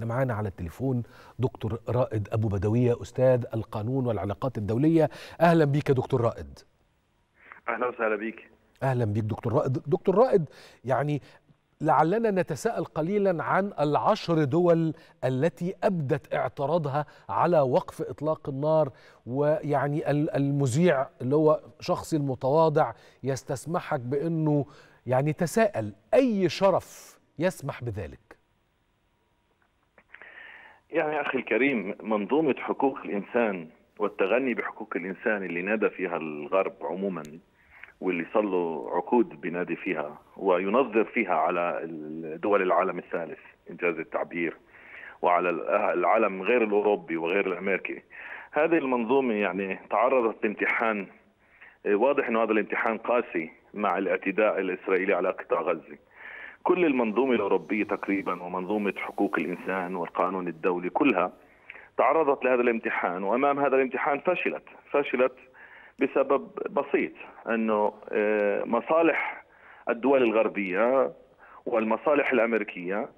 إحنا معانا على التليفون دكتور رائد أبو بدوية أستاذ القانون والعلاقات الدولية. أهلا بيك يا دكتور رائد. أهلا وسهلا بيك. أهلا بيك دكتور رائد. دكتور رائد يعني لعلنا نتساءل قليلا عن العشر دول التي أبدت اعتراضها على وقف إطلاق النار ويعني المذيع اللي هو شخصي المتواضع يستسمحك بأنه يعني تساءل أي شرف يسمح بذلك؟ يعني أخي الكريم منظومة حقوق الإنسان والتغني بحقوق الإنسان اللي نادى فيها الغرب عموما واللي صار له عقود بينادي فيها وينظر فيها على دول العالم الثالث إنجاز التعبير وعلى العالم غير الأوروبي وغير الأمريكي. هذه المنظومة يعني تعرضت لامتحان واضح إنه هذا الامتحان قاسي مع الاعتداء الإسرائيلي على قطاع غزة. كل المنظومة الأوروبية تقريبا ومنظومة حقوق الإنسان والقانون الدولي كلها تعرضت لهذا الامتحان وأمام هذا الامتحان فشلت فشلت بسبب بسيط أنه مصالح الدول الغربية والمصالح الأمريكية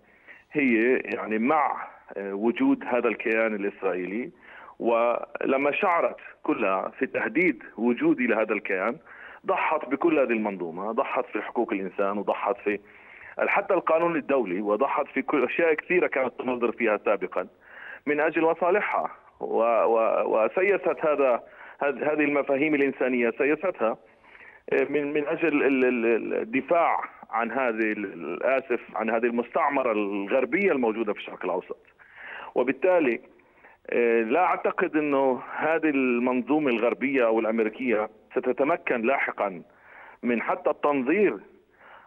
هي يعني مع وجود هذا الكيان الإسرائيلي ولما شعرت كلها في تهديد وجودي لهذا الكيان ضحت بكل هذه المنظومة، ضحت في حقوق الإنسان وضحت في حتى القانون الدولي وضحت في كل أشياء كثيرة كانت تنظر فيها سابقا من أجل مصالحها وسيست هذا هذه المفاهيم الإنسانية سيستها من من أجل الدفاع عن هذه اسف عن هذه المستعمرة الغربية الموجودة في الشرق الأوسط. وبالتالي لا أعتقد إنه هذه المنظومة الغربية أو الأمريكية ستتمكن لاحقا من حتى التنظير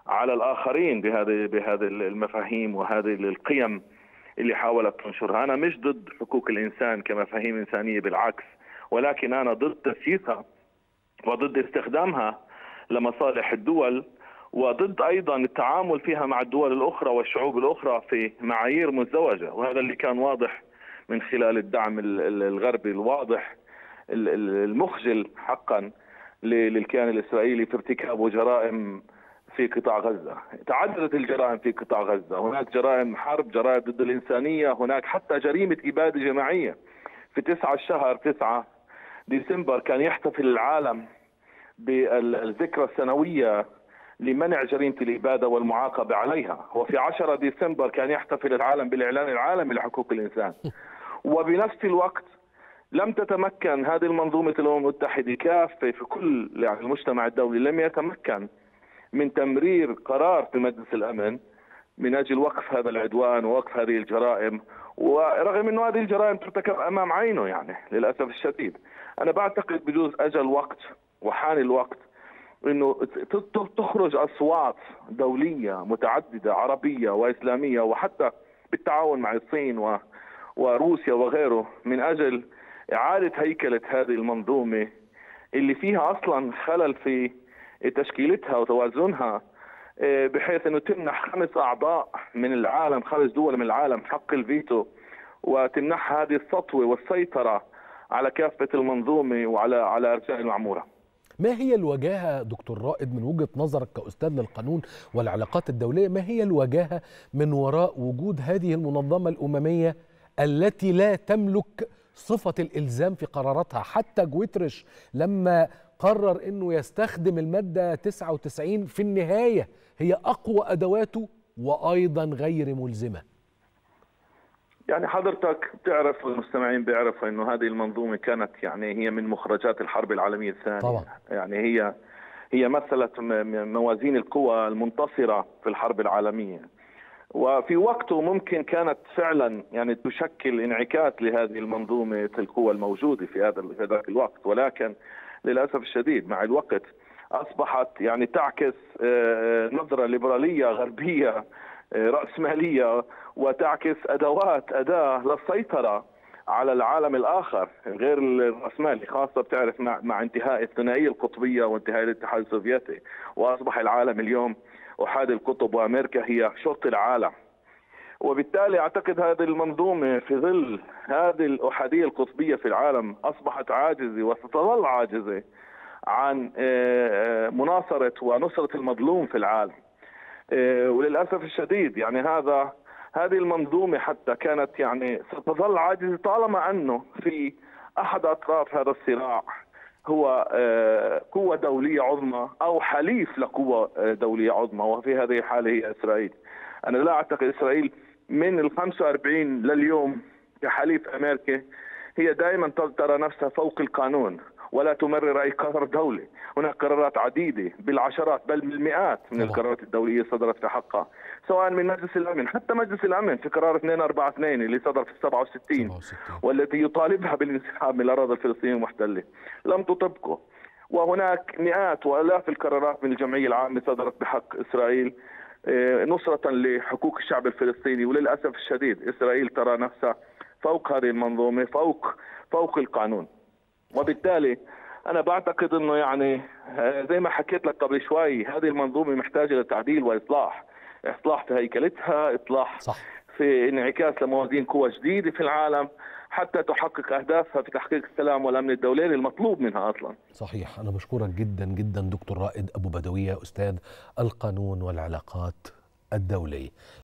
على الآخرين بهذه بهذه المفاهيم وهذه القيم اللي حاولت تنشرها، أنا مش ضد حقوق الإنسان كمفاهيم إنسانية بالعكس ولكن أنا ضد تسييسها وضد استخدامها لمصالح الدول وضد أيضا التعامل فيها مع الدول الأخرى والشعوب الأخرى في معايير مزدوجه وهذا اللي كان واضح من خلال الدعم الغربي الواضح المخجل حقا للكيان الإسرائيلي في ارتكاب جرائم في قطاع غزة، تعددت الجرائم في قطاع غزة، هناك جرائم حرب، جرائم ضد الإنسانية، هناك حتى جريمة إبادة جماعية. في 9 الشهر 9 ديسمبر كان يحتفل العالم بالذكرى السنوية لمنع جريمة الإبادة والمعاقبة عليها، وفي 10 ديسمبر كان يحتفل العالم بالإعلان العالمي لحقوق الإنسان. وبنفس الوقت لم تتمكن هذه المنظومة الأمم المتحدة كافة في كل يعني المجتمع الدولي لم يتمكن من تمرير قرار في مجلس الأمن من أجل وقف هذا العدوان ووقف هذه الجرائم. ورغم إنه هذه الجرائم ترتكب أمام عينه يعني للأسف الشديد. أنا بعتقد بجوز اجى الوقت وحان الوقت إنه تخرج أصوات دولية متعددة عربية وإسلامية وحتى بالتعاون مع الصين وروسيا وغيره من أجل إعادة هيكلة هذه المنظومة اللي فيها أصلا خلل في تشكيلتها وتوازنها بحيث إنه تمنح خمس أعضاء من العالم خمس دول من العالم حق الفيتو وتمنح هذه السطوة والسيطرة على كافة المنظومة وعلى على أرجاء المعمورة. ما هي الوجاهة دكتور رائد من وجهة نظرك كأستاذ للقانون والعلاقات الدولية ما هي الوجاهة من وراء وجود هذه المنظمة الأممية التي لا تملك صفة الإلزام في قراراتها حتى جويترش لما قرر إنه يستخدم المادة 99 في النهاية هي أقوى أدواته وأيضا غير ملزمة. يعني حضرتك بتعرف والمستمعين بيعرفوا إنه هذه المنظومة كانت يعني هي من مخرجات الحرب العالمية الثانية طبعا. يعني هي هي مثلت موازين القوى المنتصرة في الحرب العالمية وفي وقته ممكن كانت فعلا يعني تشكل انعكاس لهذه المنظومة القوى الموجودة في هذا في ذاك الوقت ولكن للأسف الشديد مع الوقت أصبحت يعني تعكس نظرة ليبرالية غربية رأسمالية وتعكس أدوات أداة للسيطرة على العالم الآخر غير الرأسمالي خاصة بتعرف مع مع انتهاء الثنائية القطبية وانتهاء الاتحاد السوفيتي وأصبح العالم اليوم احادي القطب وأمريكا هي شرط العالم. وبالتالي أعتقد هذه المنظومة في ظل هذه الأحادية القطبية في العالم أصبحت عاجزة وستظل عاجزة عن مناصرة ونصرة المظلوم في العالم. وللأسف الشديد يعني هذا هذه المنظومة حتى كانت يعني ستظل عاجزة طالما أنه في أحد أطراف هذا الصراع هو قوة دولية عظمى أو حليف لقوة دولية عظمى وفي هذه الحالة هي إسرائيل. أنا لا أعتقد إسرائيل من ال 45 لليوم كحليف أمريكا هي دائما ترى نفسها فوق القانون ولا تمرر أي قرار دولي، هناك قرارات عديدة بالعشرات بل بالمئات من. القرارات الدولية صدرت في حقها، سواء من مجلس الأمن حتى مجلس الأمن في قرار 242 اللي صدر في 67, 67. والتي يطالبها بالانسحاب من الأراضي الفلسطينية المحتله، لم تطبقه. وهناك مئات وآلاف القرارات من الجمعية العامة صدرت بحق إسرائيل نصرة لحقوق الشعب الفلسطيني وللأسف الشديد إسرائيل ترى نفسها فوق هذه المنظومة فوق فوق القانون وبالتالي أنا بعتقد إنه يعني زي ما حكيت لك قبل شوي هذه المنظومة محتاجة لتعديل وإصلاح إصلاح في هيكلتها إصلاح صح. في انعكاس لموازين قوى جديدة في العالم حتى تحقق أهدافها في تحقيق السلام والأمن الدولي المطلوب منها أصلا. صحيح أنا بشكرك جدا جدا دكتور رائد أبو بدوية أستاذ القانون والعلاقات الدوليه